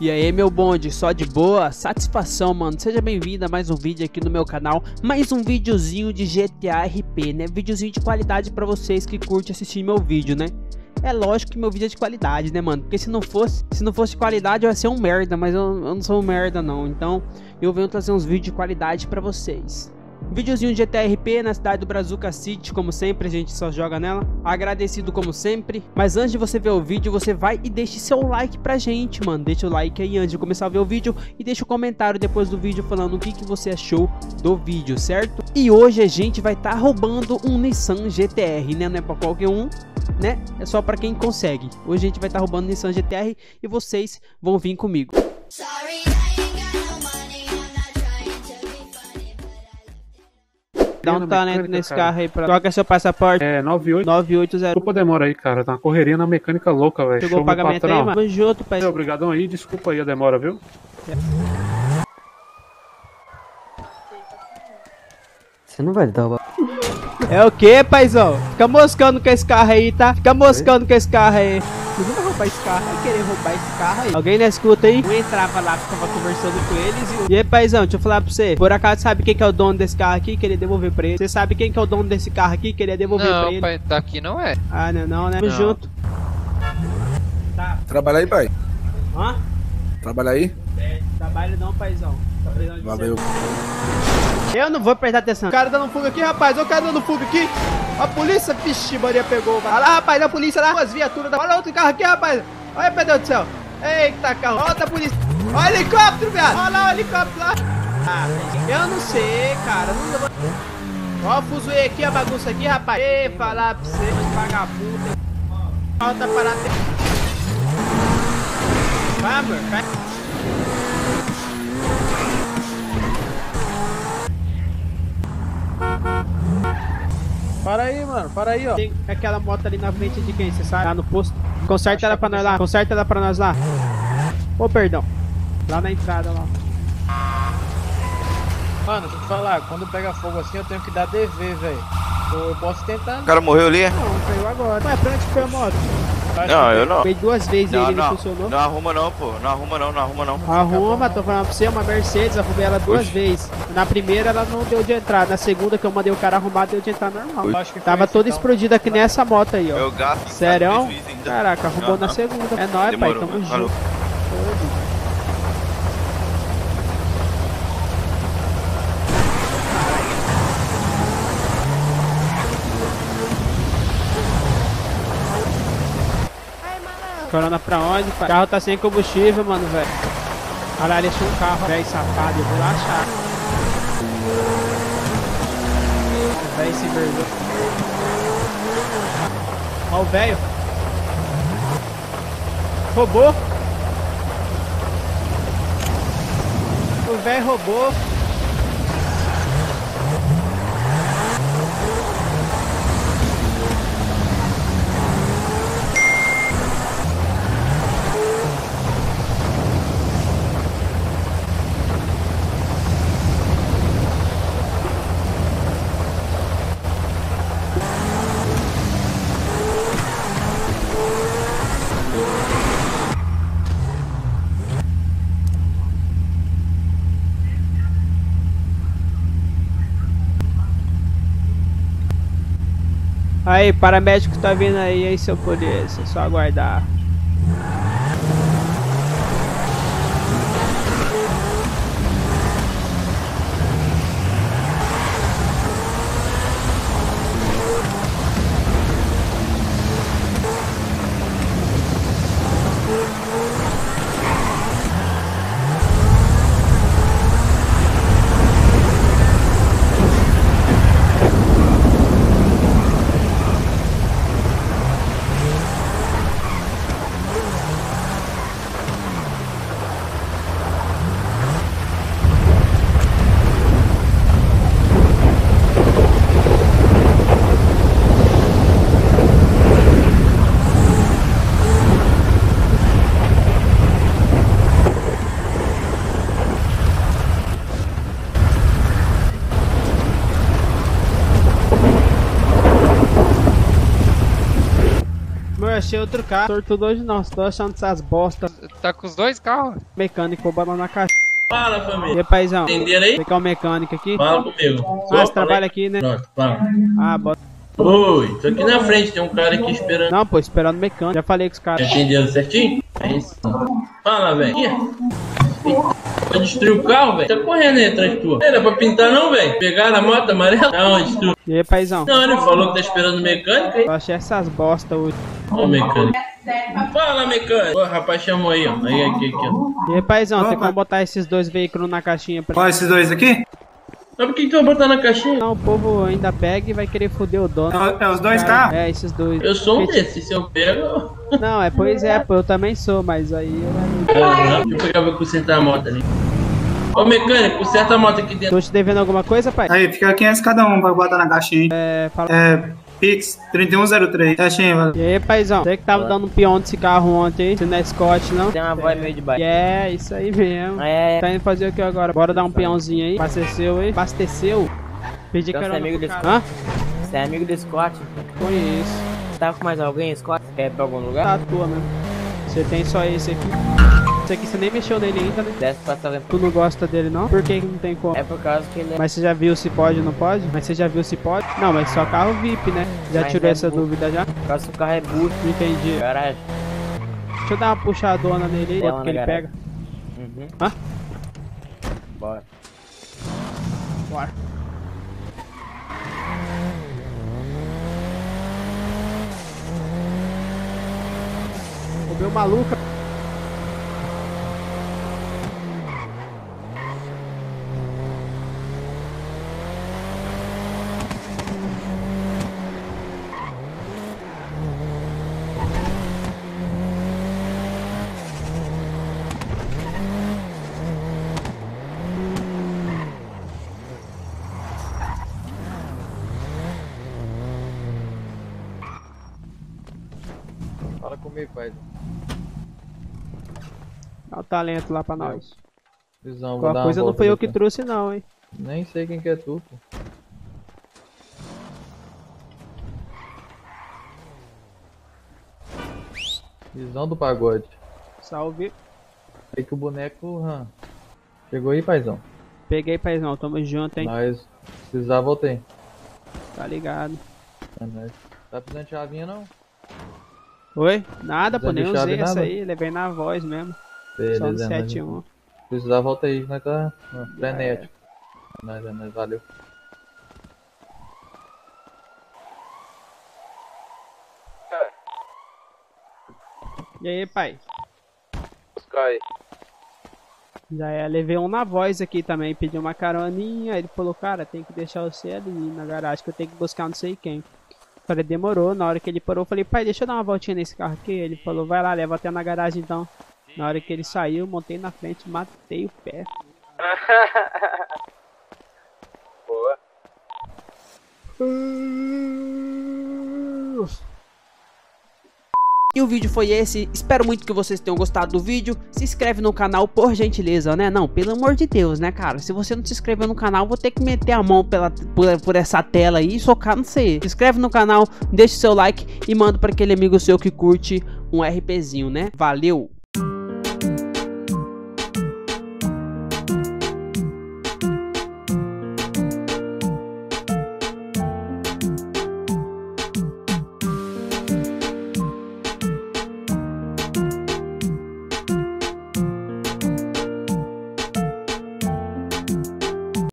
E aí, meu bonde, só de boa? Satisfação, mano. Seja bem-vindo a mais um vídeo aqui no meu canal. Mais um videozinho de GTA RP, né? Videozinho de qualidade pra vocês que curtem assistir meu vídeo, né? É lógico que meu vídeo é de qualidade, né, mano? Porque se não fosse, se não fosse de qualidade, eu ia ser um merda, mas eu, eu não sou um merda, não. Então, eu venho trazer uns vídeos de qualidade pra vocês. Videozinho de GTRP na cidade do Brazuca City, como sempre, a gente só joga nela. Agradecido como sempre. Mas antes de você ver o vídeo, você vai e deixe seu like pra gente, mano. Deixa o like aí antes de começar a ver o vídeo e deixa o um comentário depois do vídeo falando o que, que você achou do vídeo, certo? E hoje a gente vai estar tá roubando um Nissan GTR, né? Não é pra qualquer um, né? É só pra quem consegue. Hoje a gente vai estar tá roubando um Nissan GTR e vocês vão vir comigo. Sorry, Dá um talento nesse cara. carro aí pra. Troca seu passaporte. É, 98. 980. Desculpa a demora aí, cara. Tá uma correria na mecânica louca, velho. Chegou o pagamento patrão. aí, mano. Tamo junto, pai. Obrigadão aí, desculpa aí a demora, viu? Você não vai dar uma... É o que, paizão? Fica moscando com esse carro aí, tá? Fica moscando com esse carro aí. Roubar esse carro, vai querer roubar esse carro aí. Alguém na escuta aí? Eu entrava lá, ficava conversando com eles e... E aí, paizão, deixa eu falar pra você. Por acaso, sabe quem que é o dono desse carro aqui? Queria devolver pra ele. Você sabe quem que é o dono desse carro aqui? Queria devolver não, pra ele. Pai, daqui não é. Ah, não, não, né? Tamo junto. Tá. Trabalha aí, pai. Hã? Trabalha aí? É, trabalho não, paizão. Tá Valeu. Eu não vou prestar atenção. O cara dando fuga aqui, rapaz. Olha o cara dando fuga aqui. A polícia, vixe, Maria pegou. Olha lá, rapaz, a polícia lá. As viaturas. Olha outro carro aqui, rapaz. Olha, meu Deus do céu. Eita, carro. Olha a polícia. Olha o helicóptero, viado. Olha lá o helicóptero lá. Ah, eu não sei, cara. Não. Ó, fuzuei aqui a bagunça aqui, rapaz. Ei, falar pra você, vagabundo. Parado. Vai, amor, vai. Para aí, mano, para aí, ó. Tem aquela moto ali na frente de quem, você sabe? Lá no posto. Conserta ela pra nós lá, conserta ela pra nós lá. Ô, oh, perdão. Lá na entrada, lá. Mano, deixa eu te falar, quando pega fogo assim eu tenho que dar DV, velho. Eu posso tentar. O cara morreu ali? Não, caiu agora. Ué, pra onde foi a moto? Não, eu não. Veio duas vezes não, ele não, não funcionou. Não arruma não, pô. Não arruma não, não arruma não. Arruma, tô falando pra você, uma Mercedes, arrumei ela duas Oxi. vezes. Na primeira ela não deu de entrar, na segunda que eu mandei o cara arrumar, deu de entrar normal. Tava toda então. explodida aqui nessa moto aí, ó. Eu gasto. Sério? Caraca, arrumou na segunda. É nóis, pai, tamo junto. Corona pra onde? O carro tá sem combustível, mano, velho. Olha lá, deixou um carro, velho, safado. Eu vou lá achar. Velho se envergou. Ó o velho. Roubou. O velho roubou. Aí, paramédico tá vindo aí, aí seu poder, é só aguardar. Achei outro carro. Tortudo hoje não, tô achando essas bosta. Tá com os dois carros? Mecânico roubando na caixa. Fala, E família. aí, paizão? Entenderam aí? É o mecânico aqui? Fala comigo. Ah, você trabalha aqui, né? Pronto, fala. Ah, bota. Oi, tô aqui na frente, tem um cara aqui esperando. Não, pô, esperando o mecânico. Já falei com os caras. Entenderam certinho? É isso. Fala, velho. Vai destruir o carro, velho? Tá correndo aí atrás de tu. Não era pra pintar não, velho? Pegaram a moto amarela? Aonde tu? E aí, paizão? Não, ele falou que tá esperando o mecânico, hein? Eu achei essas bosta hoje. O mecânico. Fala, mecânico. O rapaz chamou aí, ó. Aí, aqui, aqui, ó. E aí, paizão, tem como botar esses dois veículos na caixinha pra... Qual esses dois aqui? Mas por que tu vai botar na caixinha? Não, o povo ainda pega e vai querer foder o dono. É, é os dois carros? É, esses dois. Eu sou um Porque- desses, se eu pego... Não, é, pois é, pô, eu também sou, mas aí... Aham, Deixa eu pegar pra consertar a moto ali. Ô, mecânico, conserta a moto aqui dentro. Tô te devendo alguma coisa, pai? Aí, fica 500 cada um pra botar na caixinha. É, fala... É, Pix 3103. Certinho, valeu. E aí, paizão? Você que tava dando um peão desse carro ontem, você não é Scott, não? Tem uma voz meio de baixo. É, isso aí mesmo. É, Tá indo fazer o que agora? Bora dar um peãozinho aí. Abasteceu aí. Abasteceu. Pedi Então você é carona amigo desse cara. Hã? você é amigo do Scott? Conheço. Tá com mais alguém, Scott? Quer pra algum lugar? Tá à tua mesmo. Você tem só esse aqui. Esse aqui você nem mexeu nele ainda, né? Desce pra sala. Tu não gosta dele, não? Por que não tem como? É por causa que ele é. Mas você já viu se pode ou não pode? Mas você já viu se pode? Não, mas só carro VIP, né? Já Mas tirou é essa bu- dúvida já? Por causa que o carro é burro. Entendi. Garagem. Deixa eu dar uma puxadona nele aí, Dá quanto uma que ele pega. Uhum. Hã? Bora. Bora. Meu maluco. Fala comigo, pai. O talento lá pra nós. Visão, vou Qual coisa não foi eu que trouxe não, hein? Nem sei quem que é tu, pô. Visão do pagode. Salve. Aí que o boneco. hã, Chegou aí, paizão. Peguei, paizão. Tamo junto, hein? Mas se precisar, voltei. Tá ligado. É nóis. Tá precisando de chavinha não? Oi? Nada, pô. Nem usei essa nada? aí. Levei na voz mesmo. Só no Beleza, nóis. 71. Se precisar, volta aí, nós tá frenético. É nóis, é nóis, valeu. E aí, pai? Sky. Já é, levei um na voz aqui também, pedi uma caroninha, ele falou, cara, tem que deixar você ali na garagem, que eu tenho que buscar não sei quem. Falei, demorou, na hora que ele parou, eu falei, pai, deixa eu dar uma voltinha nesse carro aqui. Ele falou, vai lá, leva até na garagem então. Na hora que ele saiu, montei na frente, matei o pé. Boa. E o vídeo foi esse, espero muito que vocês tenham gostado do vídeo, se inscreve no canal por gentileza, né, não, pelo amor de Deus, né, cara, se você não se inscreveu no canal, vou ter que meter a mão pela, por, por essa tela aí e socar, não sei, se inscreve no canal, deixa seu like e manda para aquele amigo seu que curte um RPzinho, né, valeu!